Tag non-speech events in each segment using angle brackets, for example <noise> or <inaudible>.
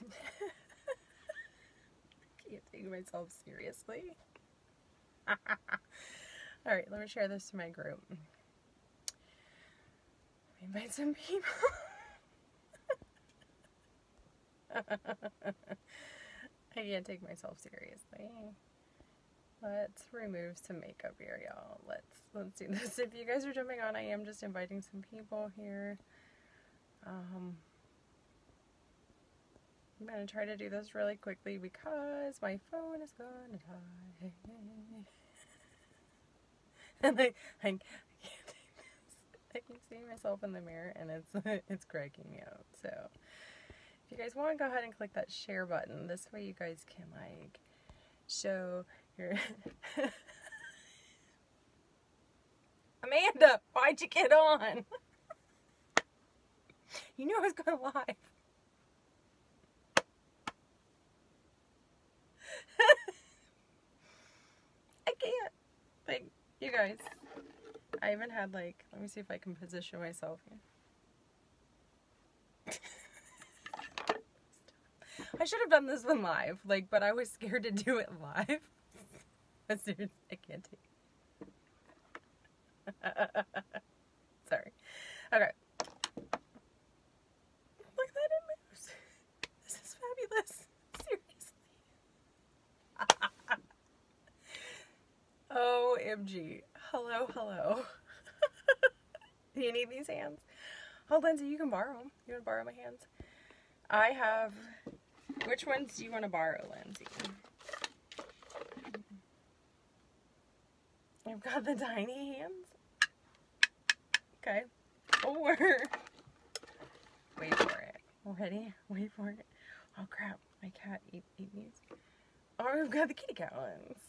<laughs> can't take myself seriously. <laughs> Alright, let me share this to my group. Invite some people. <laughs> I can't take myself seriously. Let's remove some makeup here, y'all. Let's let's do this. If you guys are jumping on, I am just inviting some people here. Um, I'm gonna try to do this really quickly because my phone is gonna die. <laughs> and I, I, can't take this. I myself in the mirror and it's <laughs> it's cracking me out. So if you guys want to go ahead and click that share button, this way you guys can like show your <laughs> Amanda, why'd you get on? you knew I was going live. I can't. Like, you guys. I even had like, let me see if I can position myself here. <laughs> I should have done this one live, like, but I was scared to do it live. <laughs> but seriously, I can't take Sorry. Okay. Look at that, it moves. This is fabulous. Seriously. OMG. Hello, hello. Do <laughs> you need these hands? Oh, Lindsay, you can borrow them. You want to borrow my hands? I have. Which ones do you want to borrow, Lindsay? You've got the tiny hands? Okay. Or. Wait for it. Ready? Wait for it. Oh crap. My cat ate, ate these. Oh, we've got the kitty cat ones.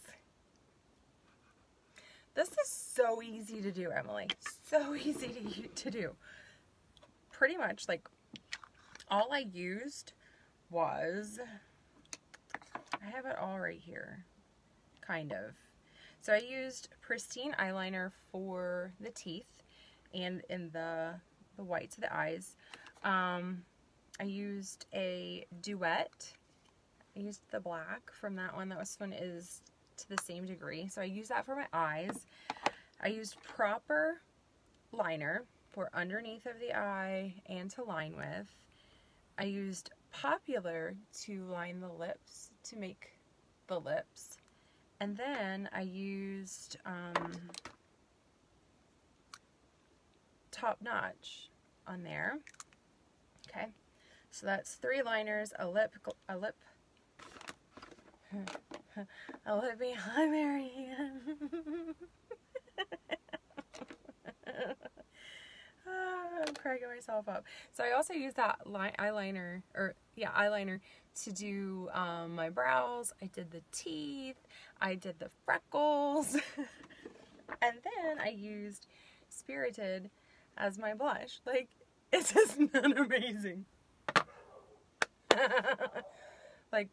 This is so easy to do, Emily. So <laughs> easy to, to do. Pretty much, like, all I used was, I have it all right here, kind of. So I used Pristine eyeliner for the teeth and in the, the whites of the eyes. Um, I used a Duet. I used the black from that one. That was one is to the same degree. So I use that for my eyes. I used proper liner for underneath of the eye and to line with. I used Popular to line the lips to make the lips. And then I used um, Top Notch on there. Okay, so that's three liners, a lip, a lip, a lip behind Marianne. I'm cracking myself up. So I also use that line eyeliner, or yeah, eyeliner to do um, my brows. I did the teeth. I did the freckles. <laughs> and then I used Spirited as my blush. Like, <laughs> it's just not amazing. <laughs> like,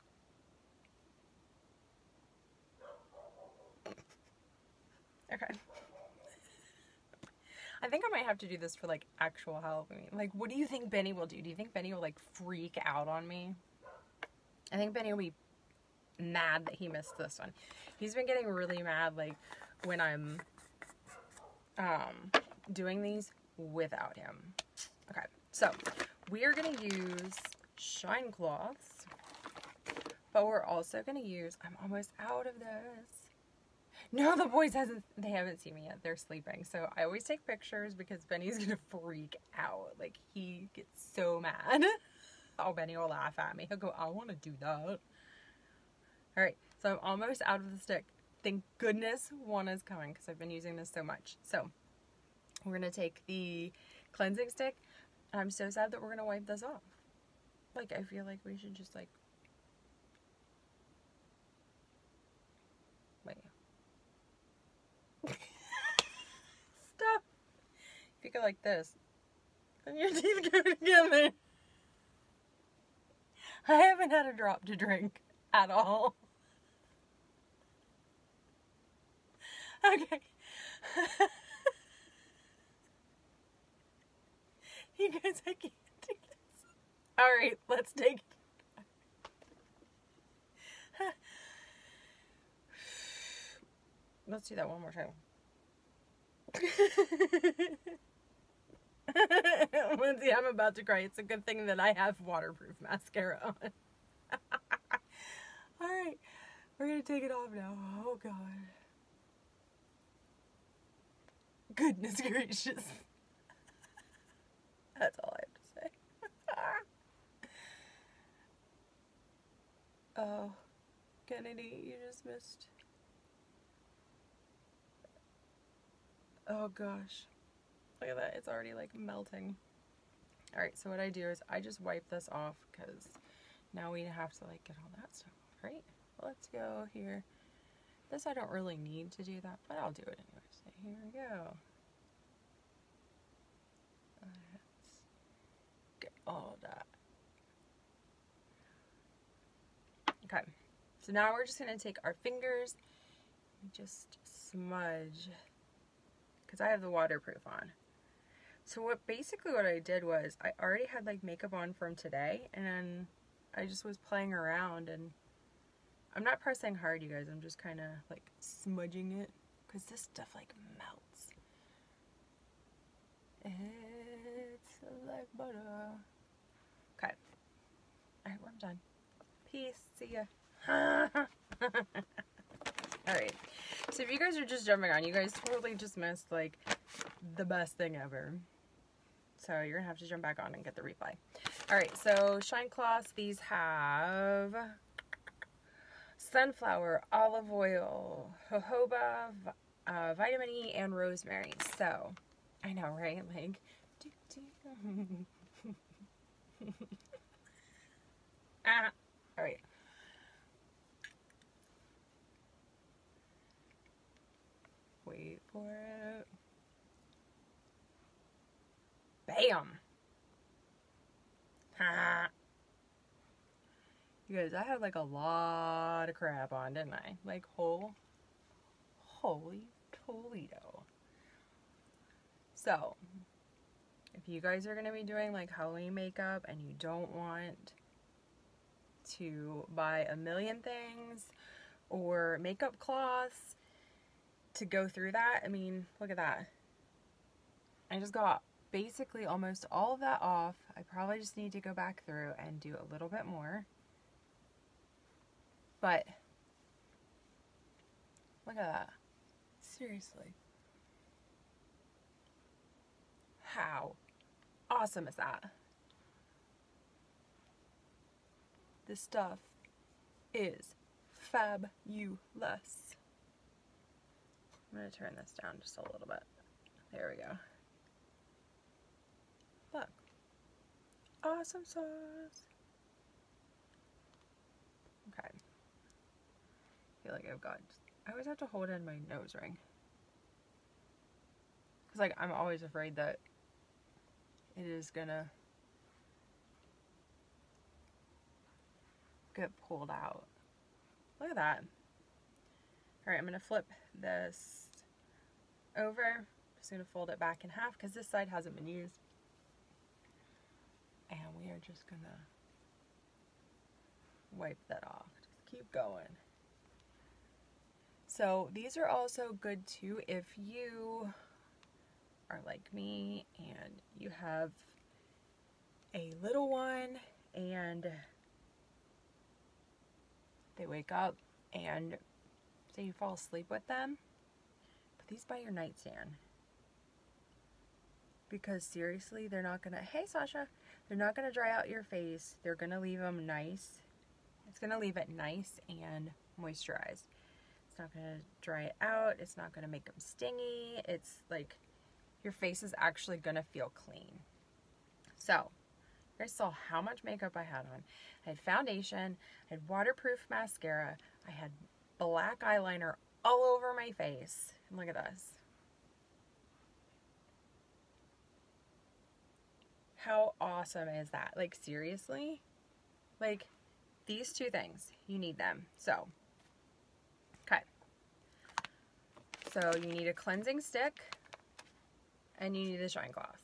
okay. I think I might have to do this for like actual Halloween. Like, what do you think Benny will do? Do you think Benny will like freak out on me? I think Benny will be mad that he missed this one. He's been getting really mad like when I'm um, doing these without him. Okay, so we are going to use shine cloths, but we're also going to use, I'm almost out of this. No, the boys hasn't. They haven't seen me yet. They're sleeping. So I always take pictures because Benny's <laughs> gonna freak out. Like he gets so mad. <laughs> oh, Benny will laugh at me. He'll go, "I want to do that." All right. So I'm almost out of the stick. Thank goodness one is coming because I've been using this so much. So we're gonna take the cleansing stick. I'm so sad that we're gonna wipe this off. Like I feel like we should just like you like this, And your teeth go <laughs> together. I haven't had a drop to drink at all. <laughs> Okay. <laughs> you guys, I can't do this. Alright, let's take it. Let's do that one more time. <laughs> Lindsay, I'm about to cry. It's a good thing that I have waterproof mascara on. <laughs> All right, we're gonna take it off now. Oh God. Goodness gracious. <laughs> That's all I have to say. oh, Kennedy, you just missed. Oh gosh. Look at that. It's already like melting. All right, so what I do is I just wipe this off because now we have to like get all that stuff right? Let's go here. This I don't really need to do that, but I'll do it anyway. So here we go. Let's get all that. Okay, so now we're just gonna take our fingers and just smudge because I have the waterproof on. So what basically what I did was I already had like makeup on from today and I just was playing around and I'm not pressing hard you guys. I'm just kind of like smudging it because this stuff like melts. It's like butter. Okay. Alright well, I'm done. Peace. See ya. <laughs> Alright so if you guys are just jumping on you guys totally just missed like the best thing ever so you're gonna have to jump back on and get the replay. All right, so Shine Cloths, these have sunflower, olive oil, jojoba, uh, vitamin E, and rosemary. So, I know, right? <laughs> Like, <laughs> ah, all right. Wait for it. Bam. You guys, I had like a lot of crap on, didn't I? Like whole, holy Toledo. So, if you guys are going to be doing like Halloween makeup and you don't want to buy a million things or makeup cloths to go through that, I mean, look at that. I just got basically almost all of that off. I probably just need to go back through and do a little bit more. But look at that. Seriously. How awesome is that? This stuff is fabulous. I'm going to turn this down just a little bit. There we go. Look. Awesome sauce. Okay. I feel like I've got... I always have to hold in my nose ring. Because, like, I'm always afraid that it is gonna get pulled out. Look at that. Alright, I'm gonna flip this over. Just gonna fold it back in half because this side hasn't been used just gonna wipe that off. Just keep going. So these are also good too if you are like me and you have a little one and they wake up and say you fall asleep with them, put these by your nightstand. Because seriously, they're not gonna, hey Sasha, they're not going to dry out your face. They're going to leave them nice. It's going to leave it nice and moisturized. It's not going to dry it out. It's not going to make them stingy. It's like your face is actually going to feel clean. So, you guys saw how much makeup I had on. I had foundation, I had waterproof mascara, I had black eyeliner all over my face. And look at this. How awesome is that? Like, seriously? Like, these two things, you need them. So, okay. So, you need a cleansing stick and you need a shine cloth.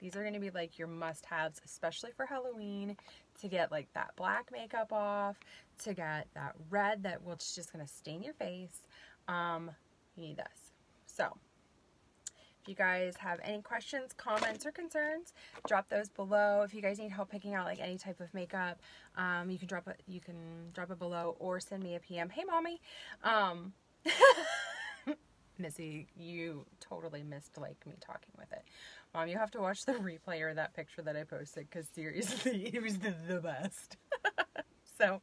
These are going to be like your must-haves, especially for Halloween, to get like that black makeup off, to get that red that will just going to stain your face. Um, you need this. So, if you guys have any questions, comments, or concerns, drop those below. If you guys need help picking out like any type of makeup, um, you can drop it. You can drop it below or send me a PM. Hey, mommy. Um, <laughs> Missy, you totally missed like me talking with it. Mom, you have to watch the replay or that picture that I posted because seriously, <laughs> it was the, the best. <laughs> so,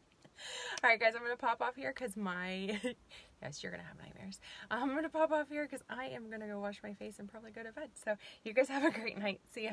all right, guys, I'm gonna pop off here because my <laughs> yes, you're gonna have nightmares. I'm gonna pop off here because I am gonna go wash my face and probably go to bed. So, you guys have a great night. See ya.